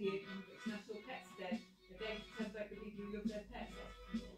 creating international tax day. the tax cut by could be due to their pets.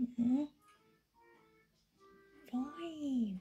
Mm-mm. Fine.